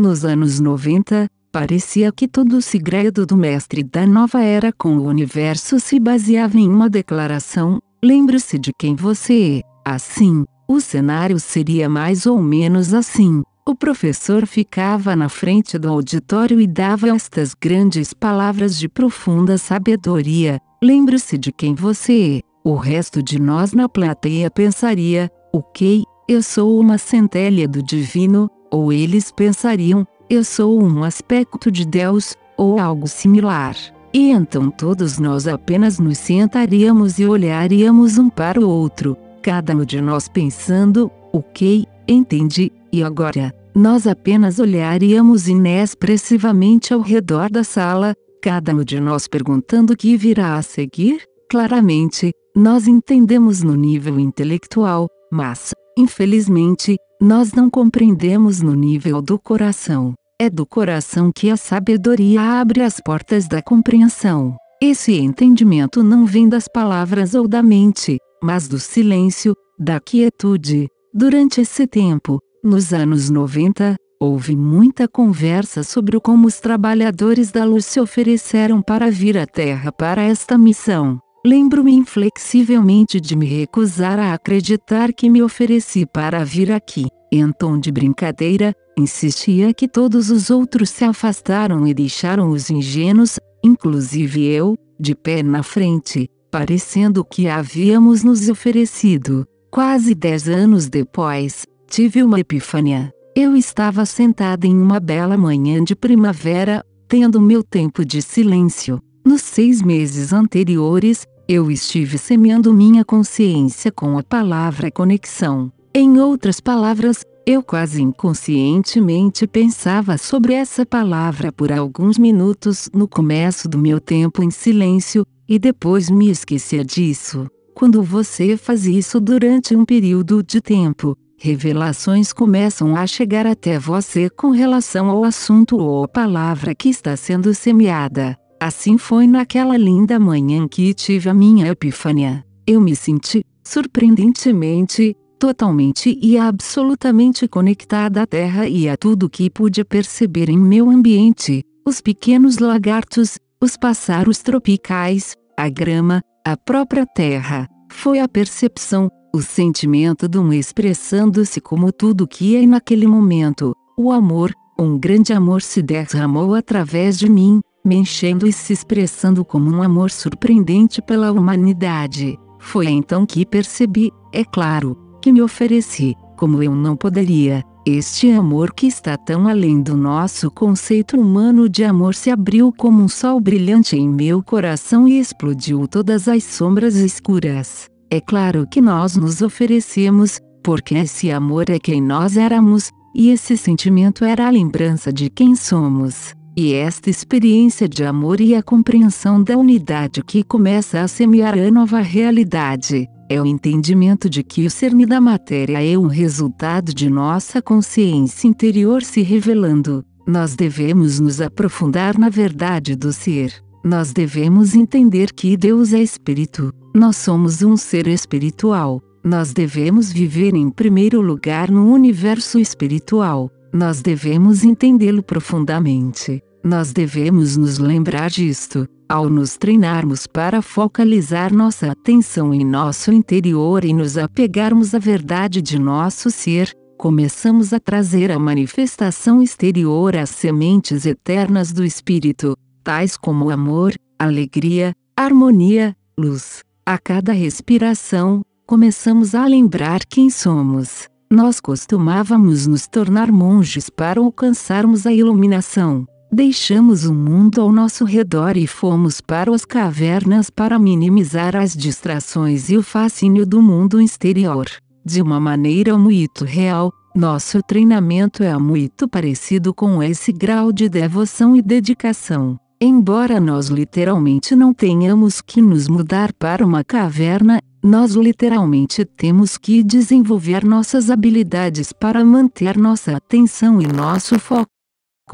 Nos anos 90, parecia que todo o segredo do mestre da nova era com o universo se baseava em uma declaração: lembre-se de quem você é. Assim, o cenário seria mais ou menos assim. O professor ficava na frente do auditório e dava estas grandes palavras de profunda sabedoria: lembre-se de quem você é. O resto de nós na plateia pensaria: ok, eu sou uma centelha do divino, ou eles pensariam: eu sou um aspecto de Deus, ou algo similar. E então todos nós apenas nos sentaríamos e olharíamos um para o outro, cada um de nós pensando: ok, entendi, e agora? Nós apenas olharíamos inexpressivamente ao redor da sala, cada um de nós perguntando o que virá a seguir? Claramente, nós entendemos no nível intelectual, mas, infelizmente, nós não compreendemos no nível do coração. É do coração que a sabedoria abre as portas da compreensão. Esse entendimento não vem das palavras ou da mente, mas do silêncio, da quietude. Durante esse tempo, nos anos 90, houve muita conversa sobre como os trabalhadores da luz se ofereceram para vir à Terra para esta missão. Lembro-me inflexivelmente de me recusar a acreditar que me ofereci para vir aqui. Em tom de brincadeira, insistia que todos os outros se afastaram e deixaram os ingênuos, inclusive eu, de pé na frente, parecendo que havíamos nos oferecido. Quase dez anos depois, tive uma epifania. Eu estava sentada em uma bela manhã de primavera, tendo meu tempo de silêncio. Nos seis meses anteriores, eu estive semeando minha consciência com a palavra conexão. Em outras palavras, eu quase inconscientemente pensava sobre essa palavra por alguns minutos no começo do meu tempo em silêncio, e depois me esquecia disso. Quando você faz isso durante um período de tempo, revelações começam a chegar até você com relação ao assunto ou à palavra que está sendo semeada. Assim foi naquela linda manhã que tive a minha epifania. Eu me senti, surpreendentemente, totalmente e absolutamente conectada à Terra e a tudo que pude perceber em meu ambiente: os pequenos lagartos, os pássaros tropicais, a grama, a própria Terra. Foi a percepção, o sentimento de um expressando-se como tudo que é naquele momento. O amor, um grande amor se derramou através de mim, me enchendo e se expressando como um amor surpreendente pela humanidade. Foi então que percebi, é claro, que me ofereci, como eu não poderia. Este amor que está tão além do nosso conceito humano de amor se abriu como um sol brilhante em meu coração e explodiu todas as sombras escuras. É claro que nós nos oferecemos, porque esse amor é quem nós éramos, e esse sentimento era a lembrança de quem somos. E esta experiência de amor e a compreensão da unidade que começa a semear a nova realidade, é o entendimento de que o cerne da matéria é um resultado de nossa consciência interior se revelando. Nós devemos nos aprofundar na verdade do ser. Nós devemos entender que Deus é espírito. Nós somos um ser espiritual. Nós devemos viver em primeiro lugar no universo espiritual. Nós devemos entendê-lo profundamente. Nós devemos nos lembrar disto, ao nos treinarmos para focalizar nossa atenção em nosso interior e nos apegarmos à verdade de nosso ser, começamos a trazer à manifestação exterior as sementes eternas do Espírito, tais como amor, alegria, harmonia, luz. A cada respiração, começamos a lembrar quem somos. Nós costumávamos nos tornar monges para alcançarmos a iluminação. Deixamos o mundo ao nosso redor e fomos para as cavernas para minimizar as distrações e o fascínio do mundo exterior. De uma maneira muito real, nosso treinamento é muito parecido com esse grau de devoção e dedicação. Embora nós literalmente não tenhamos que nos mudar para uma caverna, nós literalmente temos que desenvolver nossas habilidades para manter nossa atenção e nosso foco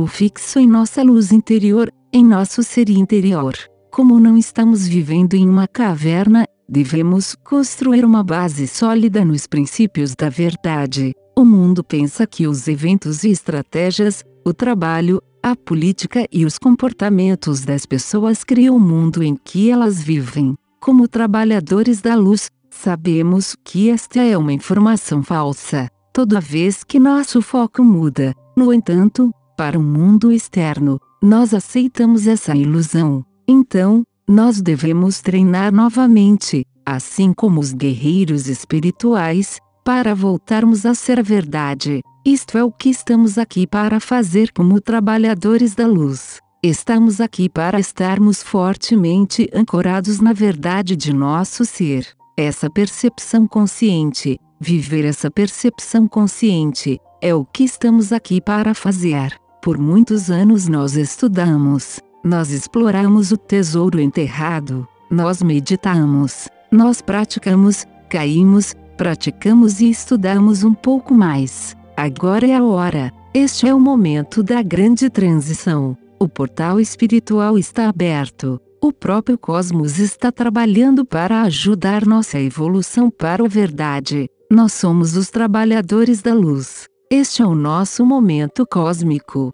fixo em nossa luz interior, em nosso ser interior. Como não estamos vivendo em uma caverna, devemos construir uma base sólida nos princípios da verdade. O mundo pensa que os eventos e estratégias, o trabalho, a política e os comportamentos das pessoas criam o mundo em que elas vivem. Como trabalhadores da luz, sabemos que esta é uma informação falsa, toda vez que nosso foco muda. No entanto, para o mundo externo, nós aceitamos essa ilusão. Então, nós devemos treinar novamente, assim como os guerreiros espirituais, para voltarmos a ser verdade. Isto é o que estamos aqui para fazer como trabalhadores da luz. Estamos aqui para estarmos fortemente ancorados na verdade de nosso ser. Essa percepção consciente, viver essa percepção consciente, é o que estamos aqui para fazer. Por muitos anos nós estudamos, nós exploramos o tesouro enterrado, nós meditamos, nós praticamos, caímos, praticamos e estudamos um pouco mais. Agora é a hora. Este é o momento da grande transição. O portal espiritual está aberto. O próprio cosmos está trabalhando para ajudar nossa evolução para a verdade. Nós somos os trabalhadores da luz. Este é o nosso momento cósmico.